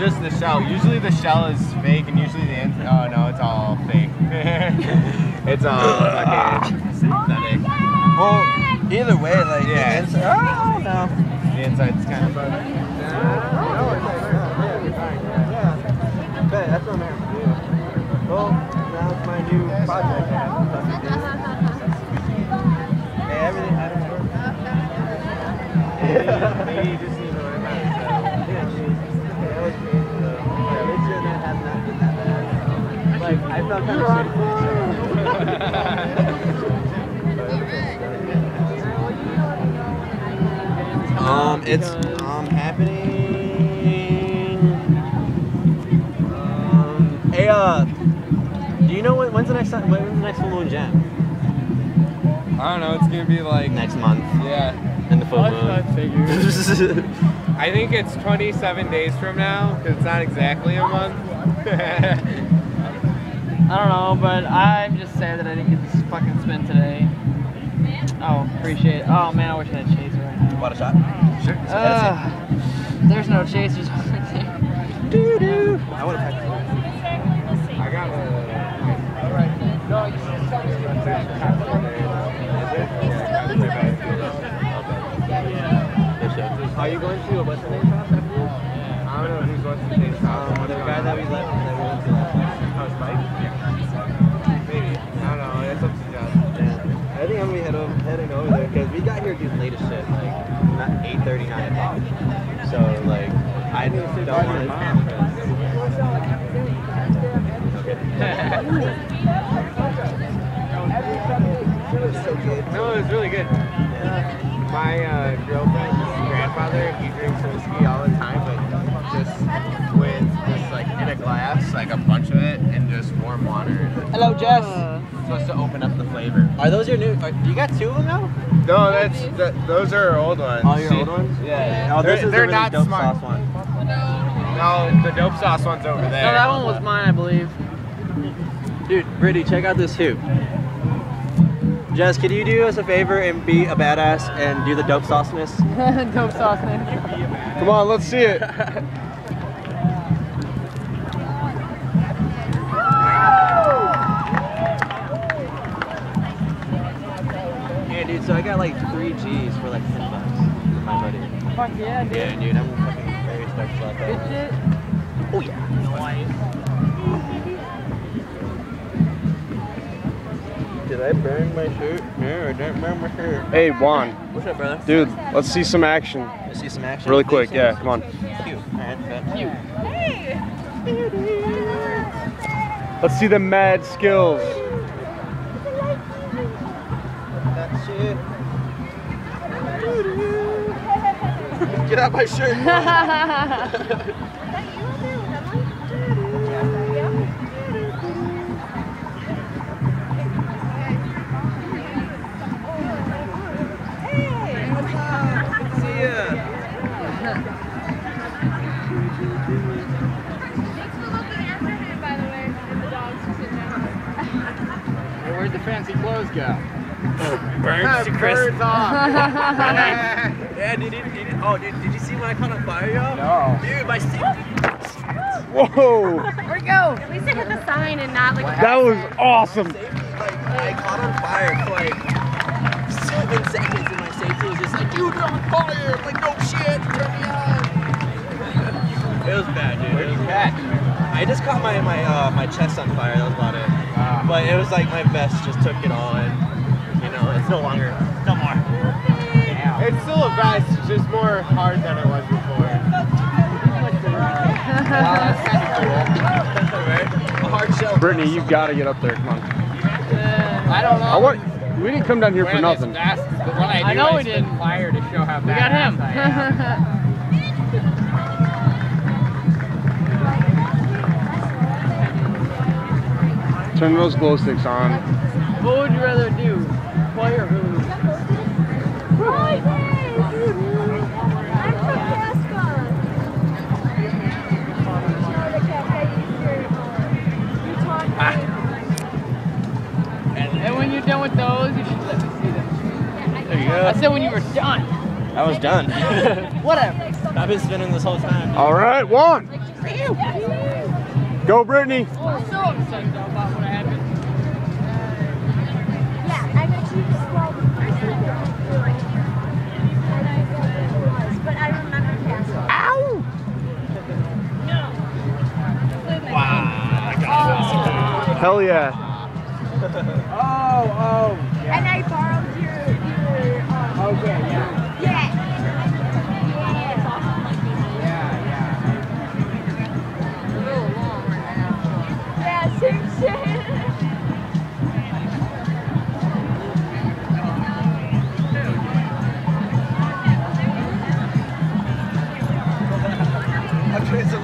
just the shell. Usually the shell is fake, and usually the inside. Oh no, it's all fake. it's all fucking synthetic. Well, either way, like Yeah. the inside, oh no. The inside's kind of fun. Bet, that's what I'm here. Well, now it's my new project. Hey, everything had its work. Maybe just Like, I kind of shitty. Um, it's um happening. Um, hey, uh, do you know when, when's the next time? When's the next full moon jam? I don't know. It's gonna be like Next month. yeah. In the full moon. try to figure. I think it's 27 days from now because it's not exactly a month. I don't know, but I'm just sad that I didn't get this fucking spin today. Oh, appreciate it. Oh man, I wish I had chaser right now. Want a shot? Sure. Uh, there's no chasers over there. Doo doo. I want to pack. I got a. Are you going to a what's the name after this? I don't know who's what's the name. Um, the guy that we left heading over there because we got here dude late as shit, like not 8:30, 9 o'clock. So like I don't want to. No, it was really good. My uh, girlfriend's grandfather, he drinks whiskey all a glass, like a bunch of it, and just warm water. Hello, Jess. Uh, supposed to open up the flavor. Are those your new? Are, you got two of them now? No, that's that, those are our old ones. Oh, your See? old ones? Yeah. Oh, they're this is they're the really not dope smart. sauce one. No, the dope sauce one's over there. No, that one was mine, I believe. Dude, Brittany, check out this hoop. Jess, could you do us a favor and be a badass and do the dope sauceness? Dope sauce man. Come on, let's see it. dude. So I got like three G's for like ten bucks for my buddy. Fuck yeah, dude. Yeah, dude. I'm fucking very stoked about Good shit. Oh yeah. Nice. Did I burn my shirt? No, I didn't burn my shirt. Hey, Juan, What's up, brother? dude, let's see some action. Let's see some action. Really quick, yeah, come on. Phew. Alright, bet. Hey! Let's see the mad skills. Get out my shirt. See ya. Hey, where'd the fancy clothes go? Oh. Burns to crisp. Birds off. Yeah, dude, dude, dude. Oh, dude, did you see when I caught on fire, yo? No. Dude, my safety. Whoa, Where'd go? At least it hit the sign and not like that was awesome. Safety, like, I caught on fire for like seven seconds, and my safety was just like, dude, you're on fire. I'm like, no shit, turn me on. It was bad, dude. It was bad. I just caught my my uh, my chest on fire. That was about it. But it was like my vest just took it all, and you know, it's no longer, no more. It's still a vest, it's just more hard than it was before. A hard shell. Brittany, you've got to get up there. Come on. I don't know. I want. We didn't come down here for nothing. I know we didn't. Fire to show how bad We got him. Turn those glow sticks on. what would you rather I said when you were done. I was done. Whatever. I've been spinning this whole time. All right, one. Go, Brittany. I'm so upset though about what happened. Yeah, I bet you well, I still don't feel like and I forget who it was, but I remember Castle. Hell yeah. Oh, oh. And I borrowed your your um, Okay, yeah. yeah. Yeah, A little long right now. Yeah, same shit. yeah. I'm doing some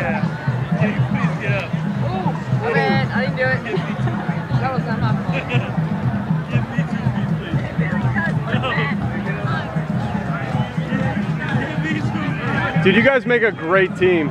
shit behind you. Awesome. Oh man, I didn't do it. That was not my fault. Dude, you guys make a great team.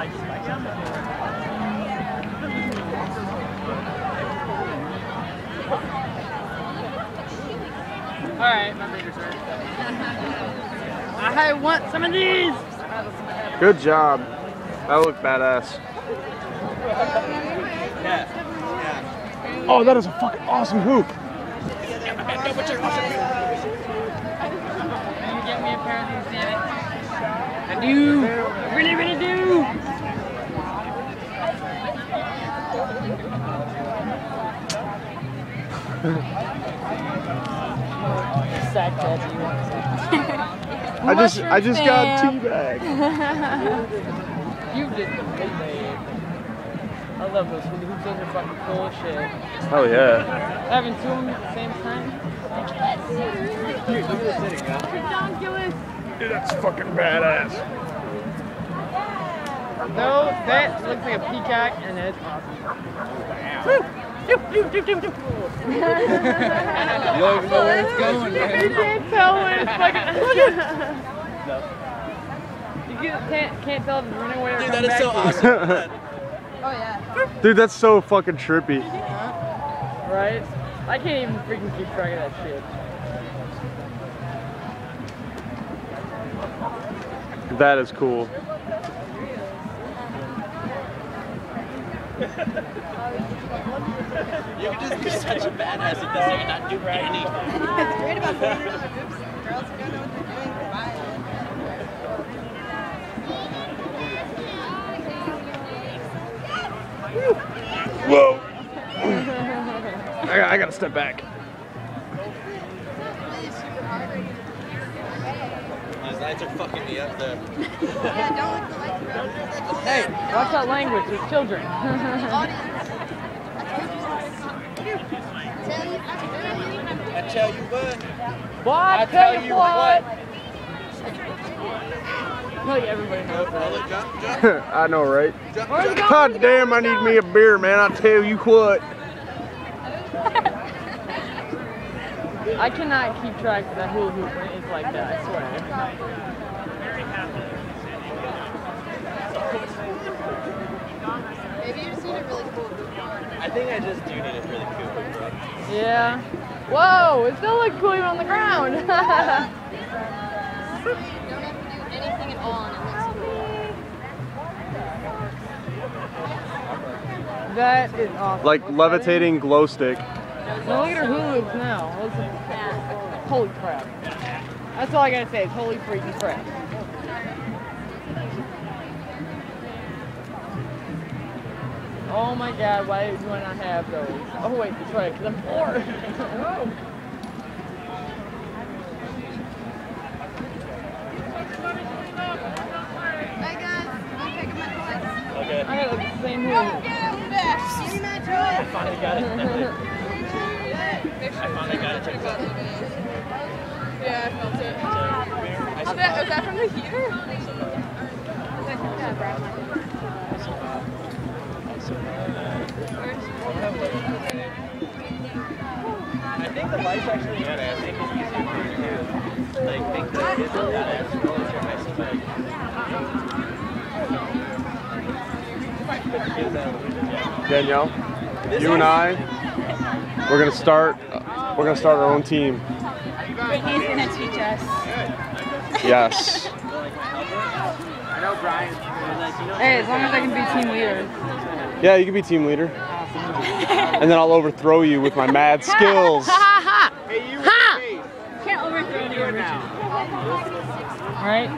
Alright, my reader's turn. I want some of these! Good job. That looked badass. yeah. Oh, that is a fucking awesome hoop. Can you get me a pair of these, damn it? I do! I really, really do! Sack daddy, I just I just got teabag. You did the big. I love those hula hoops. Those are fucking cool as shit. Hell yeah. Having two of them at the same time? Dude, look at this sitting. Ridiculous. Dude, that's fucking badass. No, that looks like a peacock and it's awesome. You don't even know where it's going, You can't tell when it's fucking. you can't, can't, can't tell if it's running away or Dude, that is so awesome. Oh yeah. Dude, that's so fucking trippy. Right? I can't even freaking keep track of that shit. That is cool. You can just be such a badass at this and not do anything. It's great about putting it on the boobs. Girls who don't know what they're doing, they're. Whoa! I, I gotta step back. Lights are fucking me up there. Yeah, don't look the lights around. There's Hey, watch that language. There's children. I tell you what. what? I tell you what. I feel like everybody knows that. Jump, jump, I know, right? jump, Where's it jump. going? God damn, I need me a beer, man. I tell you what. I cannot keep track of that hula hoop when it's like that. I swear. Maybe you just need a really cool boot on. I think I just do need a really cool one, bro. Yeah. Whoa! It still looks cool even on the ground. You don't have to do anything at all and it looks cool. that is awesome. Like Look levitating glow stick. It. No, look at her hula hoops now. Listen. Holy crap. That's all I gotta say is holy freaking crap. Oh my god, why do I not have those? Oh wait, that's right, because I'm poor. Oh. Whoa. Hi guys, I'm picking my toys. Okay. I got the same hula hoop. Get him back. Give me my toys. Finally got it. I finally got it. Check this out. Yeah, I felt it. I that, from the heater? Was that from the Brad I think the lights actually yeah, make it easier for you to like make the kids look badass as well as your nice like. Put the kids out of the window, yeah. Danielle, you and I, we're gonna start. We're gonna start our own team. Brittany's gonna teach us. Yes. I know Brian. Hey, as long as I can be team leader. Yeah, you can be team leader. And then I'll overthrow you with my mad skills. Hey, you. Ha! Can't overthrow Do it now. Right?